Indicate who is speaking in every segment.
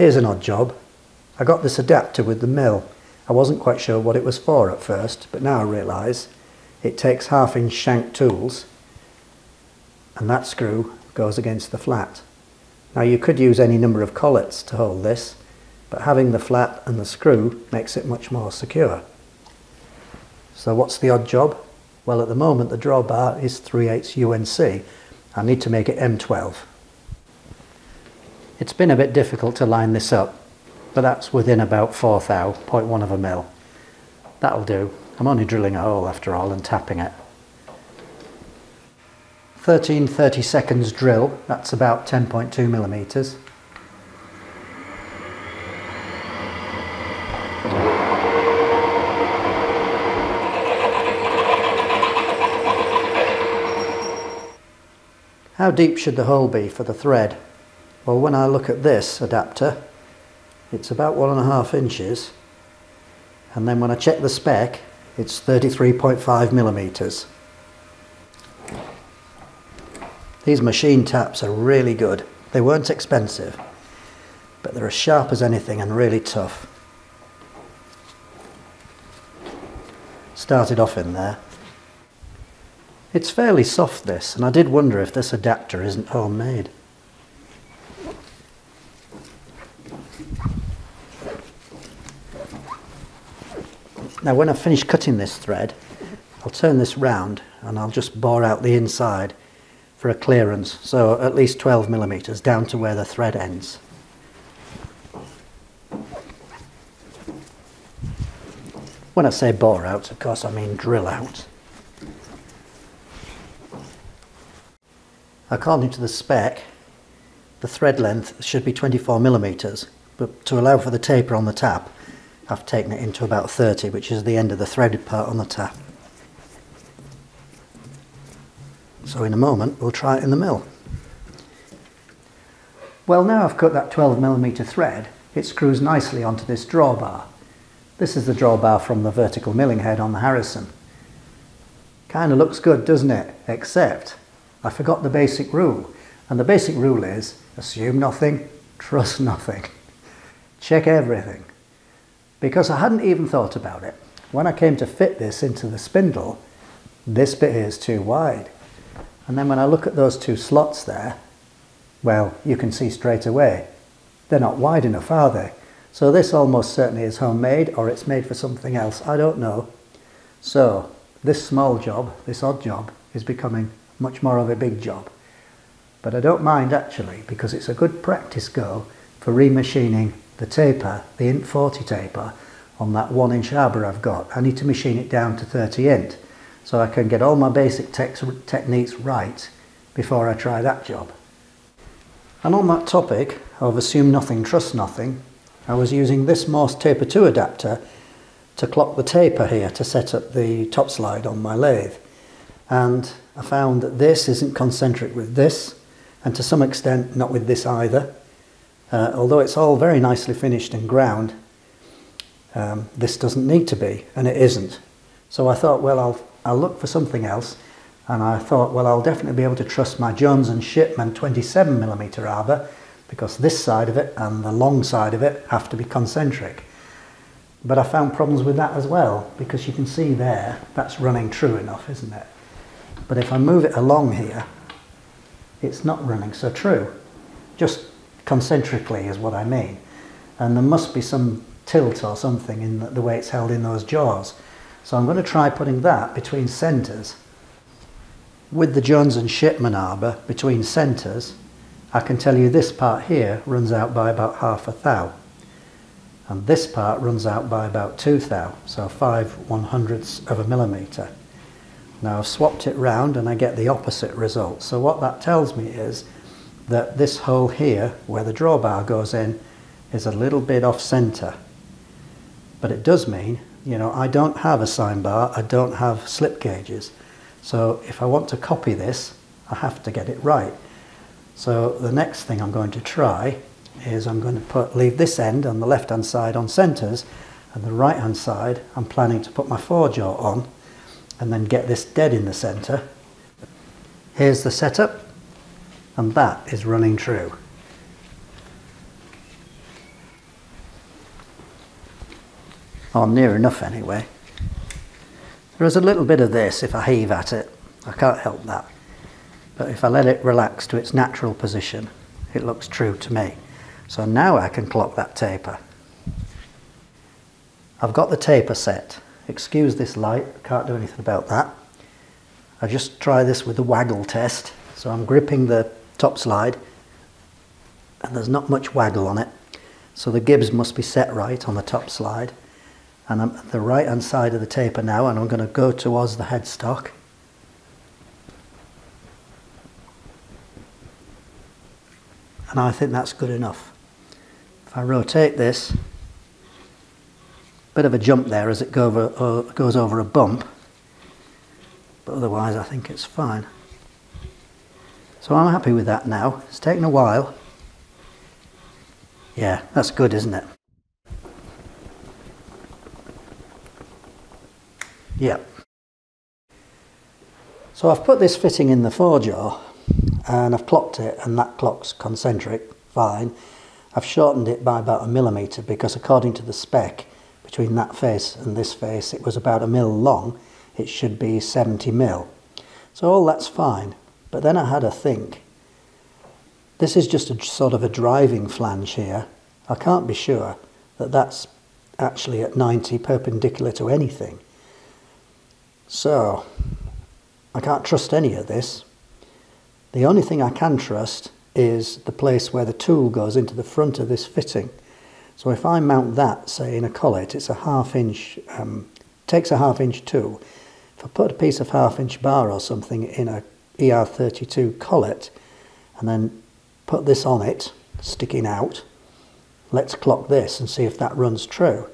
Speaker 1: Here's an odd job. I got this adapter with the mill. I wasn't quite sure what it was for at first, but now I realise it takes half inch shank tools and that screw goes against the flat. Now you could use any number of collets to hold this, but having the flat and the screw makes it much more secure. So what's the odd job? Well at the moment the drawbar is 3 8 UNC. I need to make it M12. It's been a bit difficult to line this up, but that's within about 4 thou, 0.1 of a mil. That'll do. I'm only drilling a hole after all and tapping it. 13 30 seconds drill, that's about 10.2 millimeters. How deep should the hole be for the thread? Well, when I look at this adapter, it's about one and a half inches. And then when I check the spec, it's 33.5 millimeters. These machine taps are really good. They weren't expensive, but they're as sharp as anything and really tough. Started off in there. It's fairly soft this, and I did wonder if this adapter isn't homemade. Now when I finish cutting this thread, I'll turn this round and I'll just bore out the inside for a clearance, so at least 12 millimeters down to where the thread ends. When I say bore out, of course I mean drill out. According to the spec, the thread length should be 24 millimeters, but to allow for the taper on the tap, I've taken it into about 30, which is the end of the threaded part on the tap. So in a moment, we'll try it in the mill. Well, now I've cut that 12 millimeter thread, it screws nicely onto this drawbar. This is the drawbar from the vertical milling head on the Harrison. Kind of looks good, doesn't it? Except I forgot the basic rule. And the basic rule is assume nothing, trust nothing. Check everything. Because I hadn't even thought about it. When I came to fit this into the spindle, this bit here is too wide. And then when I look at those two slots there, well, you can see straight away, they're not wide enough, are they? So this almost certainly is homemade or it's made for something else, I don't know. So this small job, this odd job, is becoming much more of a big job. But I don't mind actually because it's a good practice go for remachining the taper, the int 40 taper, on that one inch arbor I've got. I need to machine it down to 30 int so I can get all my basic techniques right before I try that job. And on that topic of assume nothing, trust nothing, I was using this Morse Taper 2 adapter to clock the taper here to set up the top slide on my lathe. And I found that this isn't concentric with this, and to some extent not with this either. Uh, although it's all very nicely finished and ground, um, this doesn't need to be, and it isn't. So I thought, well, I'll, I'll look for something else, and I thought, well, I'll definitely be able to trust my Jones and Shipman 27mm arbor, because this side of it and the long side of it have to be concentric. But I found problems with that as well, because you can see there, that's running true enough, isn't it? But if I move it along here, it's not running so true. Just concentrically is what I mean. And there must be some tilt or something in the, way it's held in those jaws. So I'm going to try putting that between centres. With the Jones and Shipman arbor between centres, I can tell you this part here runs out by about half a thou. And this part runs out by about two thou, so five one hundredths of a millimetre. Now I've swapped it round and I get the opposite result. So what that tells me is that this hole here, where the drawbar goes in, is a little bit off centre. But it does mean, you know, I don't have a sine bar, I don't have slip gauges. So if I want to copy this, I have to get it right. So the next thing I'm going to try is I'm going to put leave this end on the left hand side on centres and the right hand side I'm planning to put my four jaw on and then get this dead in the center. Here's the setup and that is running true. Oh, or near enough anyway. There is a little bit of this if I heave at it, I can't help that. But if I let it relax to its natural position, it looks true to me. So now I can clock that taper. I've got the taper set. Excuse this light, can't do anything about that. I just try this with the waggle test. So I'm gripping the top slide and there's not much waggle on it. So the gibs must be set right on the top slide. And I'm at the right hand side of the taper now and I'm going to go towards the headstock. And I think that's good enough. If I rotate this, bit of a jump there as it go over, uh, goes over a bump, but otherwise I think it's fine. So I'm happy with that now. It's taken a while. Yeah, that's good, isn't it? Yeah. So I've put this fitting in the four jaw and I've clocked it and that clock's concentric, fine. I've shortened it by about a millimetre because according to the spec between that face and this face it was about a mil long, it should be 70 mil. So all that's fine. But then I had a think. This is just a sort of a driving flange here. I can't be sure that that's actually at 90 perpendicular to anything. So, I can't trust any of this. The only thing I can trust is the place where the tool goes into the front of this fitting. So if I mount that, say in a collet, it's a half inch, um, takes a half inch tool. If I put a piece of half inch bar or something in a ER32 collet and then put this on it, sticking out, let's clock this and see if that runs true.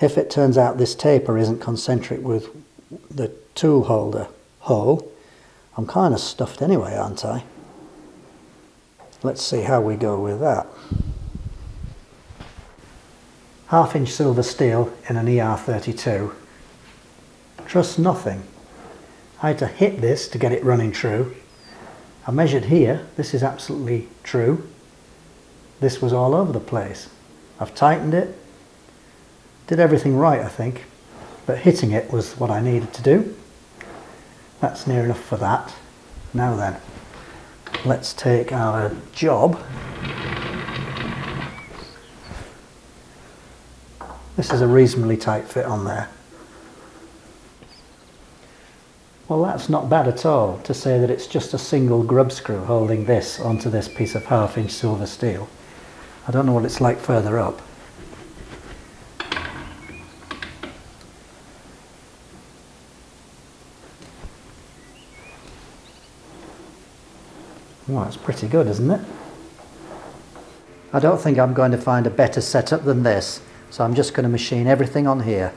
Speaker 1: If it turns out this taper isn't concentric with the tool holder hole, I'm kind of stuffed anyway, aren't I? Let's see how we go with that. Half inch silver steel in an ER32. Trust nothing. I had to hit this to get it running true. I measured here, this is absolutely true. This was all over the place. I've tightened it, did everything right I think, but hitting it was what I needed to do. That's near enough for that. Now then, let's take our job. This is a reasonably tight fit on there. Well, that's not bad at all to say that it's just a single grub screw holding this onto this piece of half inch silver steel. I don't know what it's like further up. Well, that's pretty good, isn't it? I don't think I'm going to find a better setup than this, so I'm just going to machine everything on here.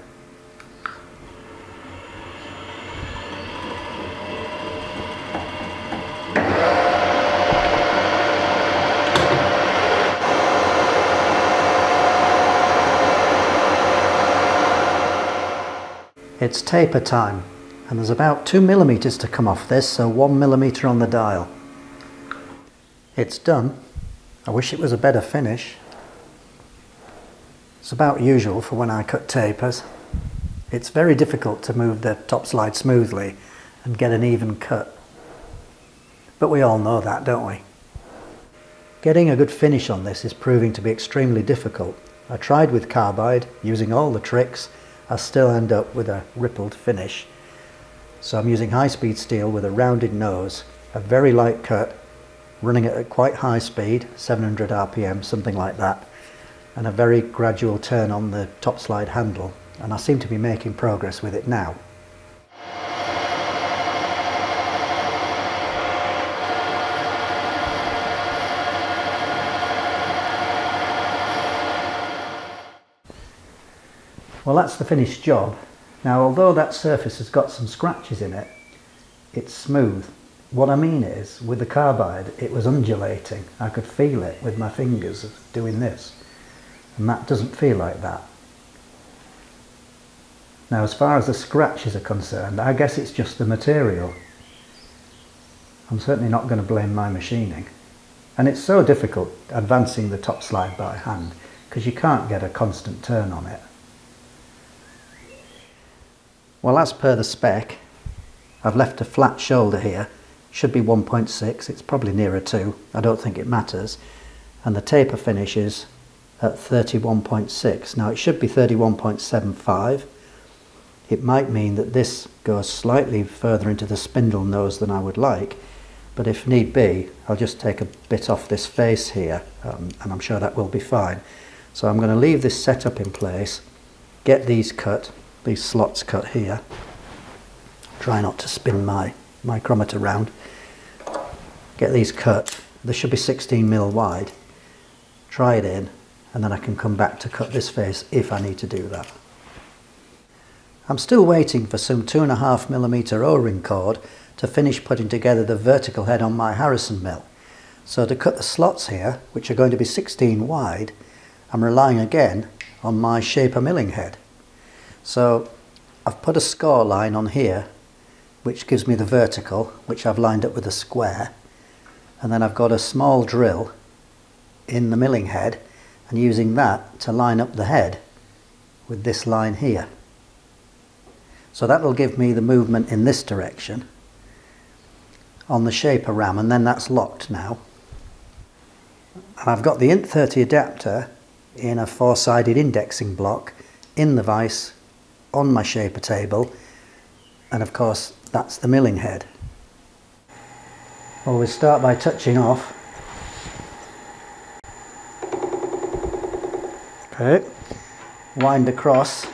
Speaker 1: It's taper time and there's about two millimeters to come off this so one millimeter on the dial. It's done. I wish it was a better finish. It's about usual for when I cut tapers. It's very difficult to move the top slide smoothly and get an even cut. But we all know that, don't we? Getting a good finish on this is proving to be extremely difficult. I tried with carbide, using all the tricks, I still end up with a rippled finish. So I'm using high-speed steel with a rounded nose, a very light cut, running it at quite high speed, 700 RPM, something like that, and a very gradual turn on the top slide handle. And I seem to be making progress with it now. Well, that's the finished job. Now, although that surface has got some scratches in it, it's smooth. What I mean is, with the carbide, it was undulating. I could feel it with my fingers doing this. And that doesn't feel like that. Now, as far as the scratches are concerned, I guess it's just the material. I'm certainly not going to blame my machining. And it's so difficult advancing the top slide by hand because you can't get a constant turn on it. Well, as per the spec, I've left a flat shoulder here. Should be 1.6, it's probably nearer 2. I don't think it matters. And the taper finishes at 31.6. Now it should be 31.75. It might mean that this goes slightly further into the spindle nose than I would like, but if need be, I'll just take a bit off this face here, um, and I'm sure that will be fine. So I'm going to leave this setup in place, get these cut, these slots cut here. Try not to spin my micrometer round. Get these cut. This should be 16 mil wide. Try it in, and then I can come back to cut this face if I need to do that. I'm still waiting for some two and a half millimeter O-ring cord to finish putting together the vertical head on my Harrison mill. So to cut the slots here, which are going to be 16 wide, I'm relying again on my shaper milling head. So I've put a score line on here, which gives me the vertical, which I've lined up with a square. And then I've got a small drill in the milling head and using that to line up the head with this line here. So that will give me the movement in this direction on the shaper ram and then that's locked now. And I've got the INT30 adapter in a four-sided indexing block in the vise on my shaper table and of course that's the milling head. Well we start by touching off. Okay, wind across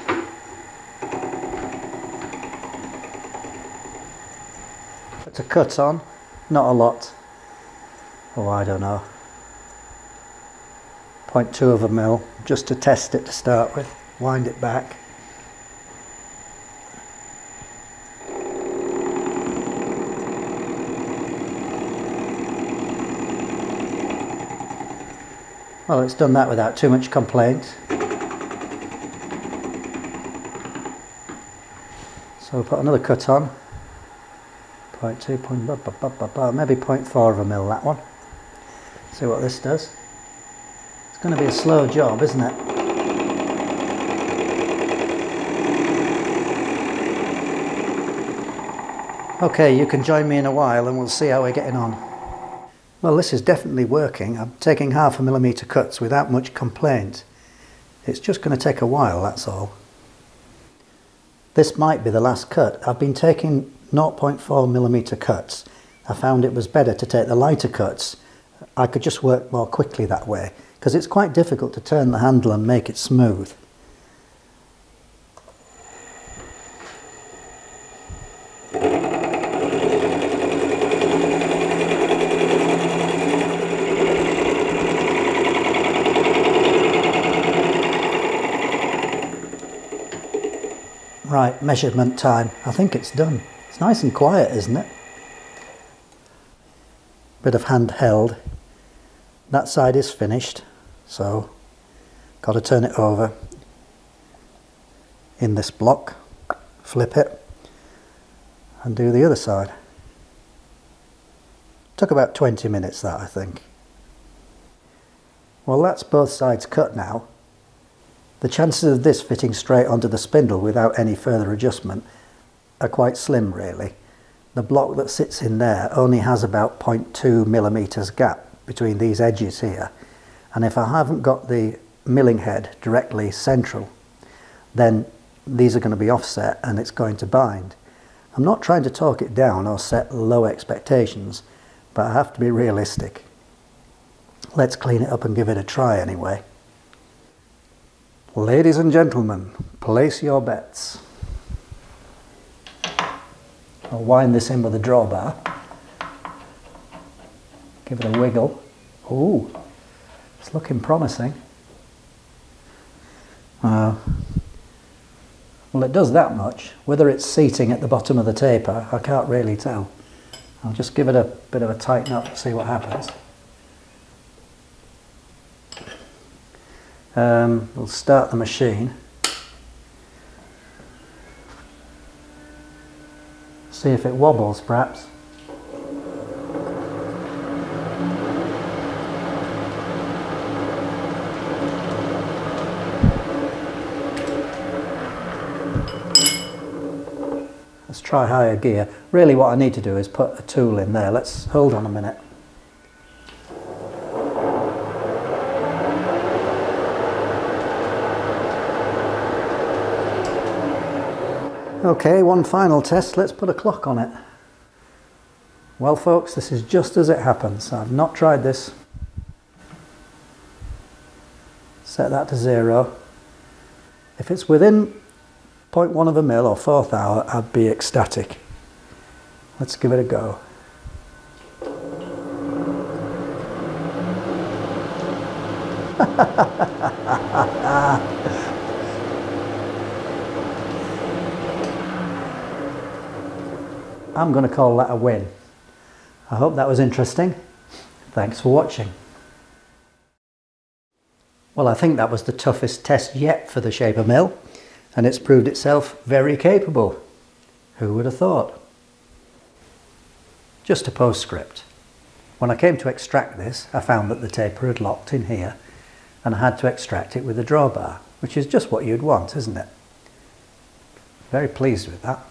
Speaker 1: to cut on, not a lot. Oh, I don't know. 0.2 of a mil, just to test it to start with. Wind it back. Well, it's done that without too much complaint. So put another cut on. 0.2, point, maybe 0.4 of a mil that one. See what this does. It's going to be a slow job, isn't it? Okay, you can join me in a while and we'll see how we're getting on. Well, this is definitely working. I'm taking half a millimetre cuts without much complaint. It's just going to take a while, that's all. This might be the last cut. I've been taking 0.4 millimeter cuts. I found it was better to take the lighter cuts. I could just work more quickly that way because it's quite difficult to turn the handle and make it smooth. Right, measurement time. I think it's done. It's nice and quiet, isn't it? Bit of handheld. That side is finished, so got to turn it over in this block, flip it, and do the other side. Took about 20 minutes that, I think. Well, that's both sides cut now. The chances of this fitting straight onto the spindle without any further adjustment are quite slim really. The block that sits in there only has about 0.2 millimeters gap between these edges here. And if I haven't got the milling head directly central, then these are going to be offset and it's going to bind. I'm not trying to talk it down or set low expectations, but I have to be realistic. Let's clean it up and give it a try anyway. Ladies and gentlemen, place your bets. I'll wind this in with a drawbar. Give it a wiggle. Oh, it's looking promising. Uh, well, it does that much. Whether it's seating at the bottom of the taper, I can't really tell. I'll just give it a bit of a tighten up and see what happens. Um, we'll start the machine. See if it wobbles perhaps. Let's try higher gear. Really what I need to do is put a tool in there. Let's hold on a minute. Okay, one final test. Let's put a clock on it. Well folks, this is just as it happens. I've not tried this. Set that to zero. If it's within 0.1 of a mil or four thou, I'd be ecstatic. Let's give it a go. I'm going to call that a win. I hope that was interesting. Thanks for watching. Well, I think that was the toughest test yet for the Shaper mill, and it's proved itself very capable. Who would have thought? Just a postscript. When I came to extract this, I found that the taper had locked in here, and I had to extract it with a drawbar, which is just what you'd want, isn't it? Very pleased with that.